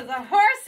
was a.